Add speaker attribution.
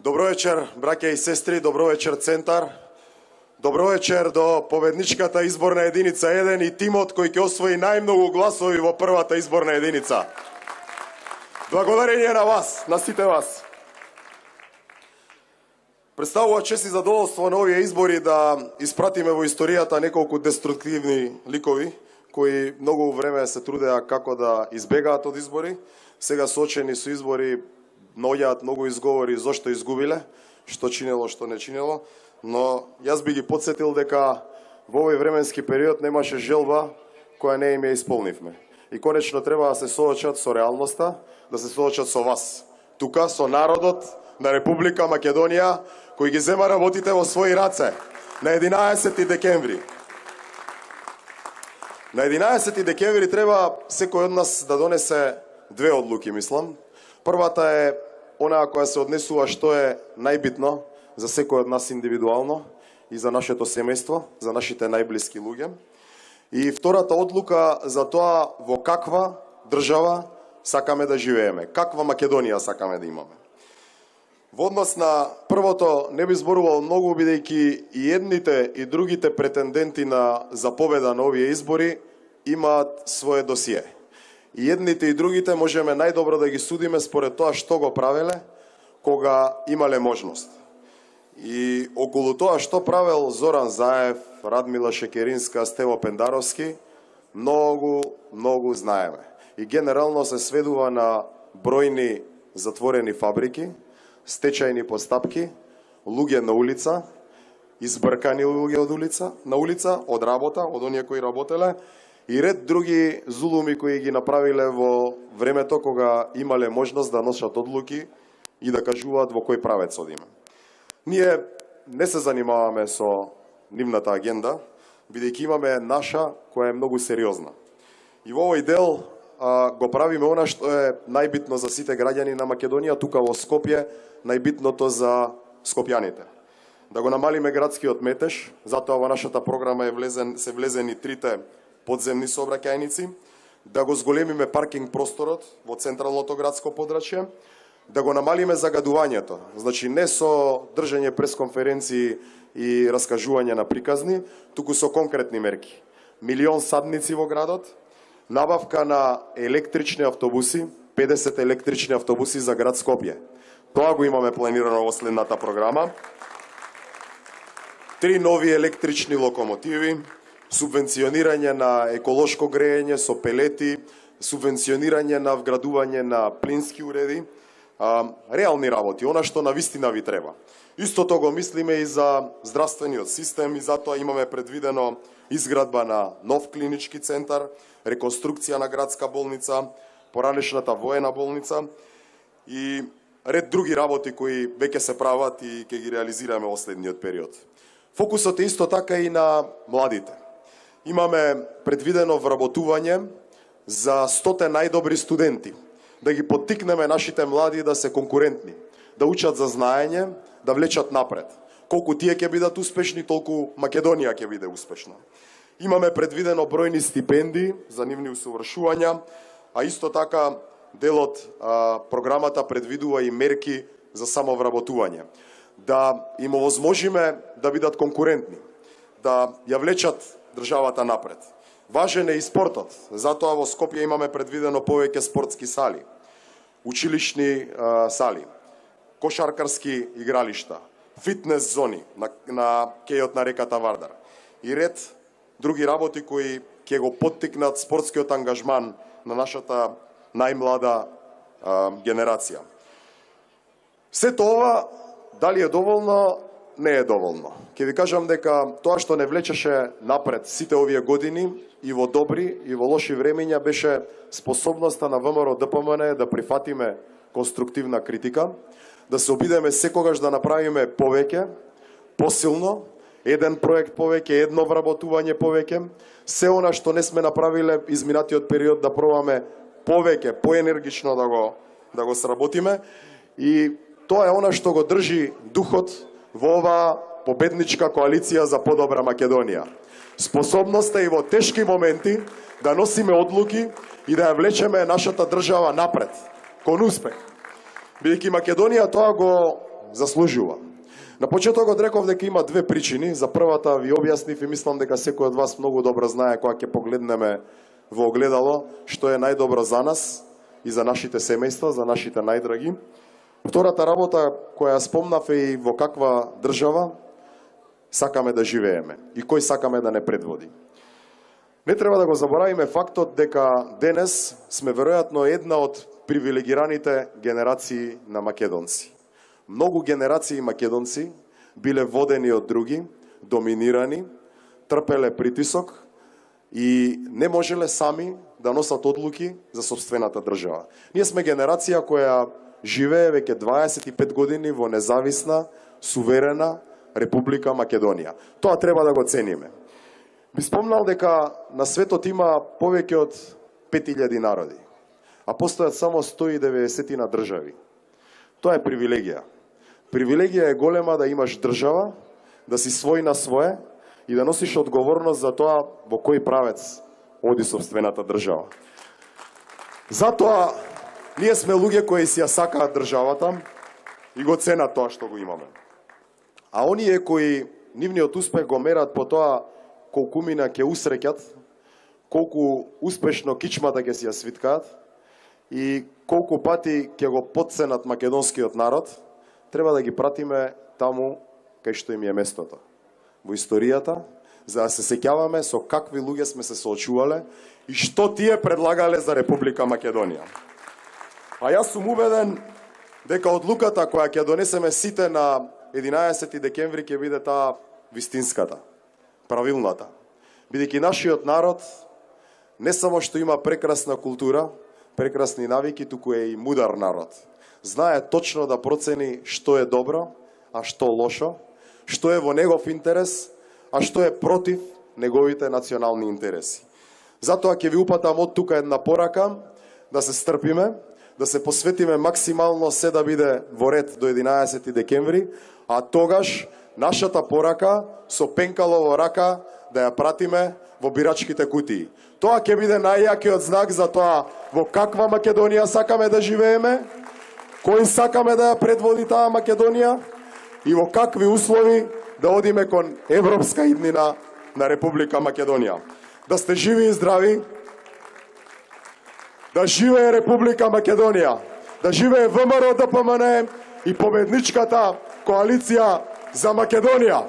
Speaker 1: Добро вечер, браќа и сестри, добро вечер Центар. Добро вечер до победничката изборна единица 1 и тимот кој ќе освои најмногу гласови во првата изборна единица. Благодарение на вас, на сите вас. Представува чест и задоволство на овие избори да испратиме во историјата неколку деструктивни ликови кои многу време се трудеа како да избегаат од избори. Сега соочени со избори наоѓаат многу изговори зошто изгубиле, што чинело, што не чинело, но јас би ги подсетил дека во овој временски период немаше желба која не им ја исполнивме. И конечно треба да се соочат со реалноста, да се соочат со вас. Тука со народот на Република Македонија кој ги зема работите во своји раце на 11 декември. На 11 декември треба секој од нас да донесе две одлуки, мислам. Првата е онаа која се однесува што е најбитно за секој од нас индивидуално и за нашето семејство, за нашите најблиски луѓе. И втората одлука за тоа во каква држава сакаме да живееме, каква Македонија сакаме да имаме. Во однос на првото не би зборувал многу бидејќи и едните и другите претенденти на за победа на овие избори имаат свое досие. И едните и другите можеме најдобро да ги судиме според тоа што го правеле кога имале можност. И околу тоа што правел Зоран Заев, Радмила Шекеринска, Стево Пендаровски, многу, многу знаеме. И генерално се сведува на бројни затворени фабрики, стечајни постапки, луѓе на улица, избркани луѓе од улица, на улица, од работа, од оние кои работеле, и ред други зулуми кои ги направиле во времето кога имале можност да носат одлуки и да кажуваат во кој правец одиме. Ние не се занимаваме со нивната агенда, бидејќи имаме наша која е многу сериозна. И во овој дел а, го правиме она што е најбитно за сите граѓани на Македонија, тука во Скопје, најбитното за скопјаните. Да го намалиме градскиот метеж, затоа во нашата програма е влезен, се влезени трите подземни сообраќајници, да го зголемиме паркинг просторот во централното градско подрачје, да го намалиме загадувањето. Значи не со држање пресконференции и раскажување на приказни, туку со конкретни мерки. Милион садници во градот, набавка на електрични автобуси, 50 електрични автобуси за град Скопје. Тоа го имаме планирано во следната програма. Три нови електрични локомотиви, субвенционирање на еколошко грејење со пелети, субвенционирање на вградување на плински уреди, а, реални работи, она што на вистина ви треба. Истото го мислиме и за здравствениот систем и затоа имаме предвидено изградба на нов клинички центар, реконструкција на градска болница, поранешната воена болница и ред други работи кои веќе се прават и ќе ги реализираме во следниот период. Фокусот е исто така и на младите имаме предвидено вработување за стоте најдобри студенти, да ги поттикнеме нашите млади да се конкурентни, да учат за знаење, да влечат напред. Колку тие ќе бидат успешни, толку Македонија ќе биде успешна. Имаме предвидено бројни стипендии за нивни усовршувања, а исто така делот а, програмата предвидува и мерки за самовработување. Да им овозможиме да бидат конкурентни, да ја влечат државата напред. Важен е и спортот, затоа во Скопје имаме предвидено повеќе спортски сали, училишни а, сали, кошаркарски игралишта, фитнес зони на, на кејот на реката Вардар. И ред други работи кои ќе го поттикнат спортскиот ангажман на нашата најмлада а, генерација. Сето ова, дали е доволно, не е доволно. Ке ви кажам дека тоа што не влечеше напред сите овие години и во добри и во лоши времења беше способноста на ВМРО ДПМН да прифатиме конструктивна критика, да се обидеме секогаш да направиме повеќе, посилно, еден проект повеќе, едно вработување повеќе, се она што не сме направиле изминатиот период да пробаме повеќе, поенергично да го да го сработиме и тоа е она што го држи духот во оваа победничка коалиција за подобра Македонија. Способноста и во тешки моменти да носиме одлуки и да ја влечеме нашата држава напред, кон успех. Бидејќи Македонија тоа го заслужува. На почетокот реков дека има две причини. За првата ви објаснив и мислам дека секој од вас многу добро знае кога ќе погледнеме во огледало што е најдобро за нас и за нашите семејства, за нашите најдраги. Втората работа која спомнав е и во каква држава сакаме да живееме и кој сакаме да не предводи. Не треба да го заборавиме фактот дека денес сме веројатно една од привилегираните генерации на македонци. Многу генерации македонци биле водени од други, доминирани, трпеле притисок и не можеле сами да носат одлуки за собствената држава. Ние сме генерација која живее веќе 25 години во независна, суверена Република Македонија. Тоа треба да го цениме. Би спомнал дека на светот има повеќе од 5000 народи, а постојат само 190 на држави. Тоа е привилегија. Привилегија е голема да имаш држава, да си свој на свое и да носиш одговорност за тоа во кој правец оди собствената држава. Затоа ние сме луѓе кои си ја сакаат државата и го ценат тоа што го имаме. А оние кои нивниот успех го мерат по тоа колку мина ќе усреќат, колку успешно кичмата ќе си ја свиткаат и колку пати ќе го подценат македонскиот народ, треба да ги пратиме таму кај што им е местото. Во историјата, за да се сеќаваме со какви луѓе сме се соочувале и што тие предлагале за Република Македонија. А јас сум убеден дека одлуката која ќе донесеме сите на 11 декември ќе биде таа вистинската правилната. Бидејќи нашиот народ не само што има прекрасна култура, прекрасни навики, туку е и мудар народ. Знае точно да процени што е добро, а што лошо, што е во негов интерес, а што е против неговите национални интереси. Затоа ќе ви упатам од тука една порака да се стрпиме, да се посветиме максимално се да биде во ред до 11 декември, а тогаш нашата порака со пенкало во рака да ја пратиме во бирачките кутии. Тоа ќе биде најјакиот знак за тоа во каква Македонија сакаме да живееме, кој сакаме да ја предводи таа Македонија и во какви услови да одиме кон европска иднина на Република Македонија. Да сте живи и здрави, да живее Република Македонија, да живее ВМРО ДПМН и победничката коалиција за Македонија.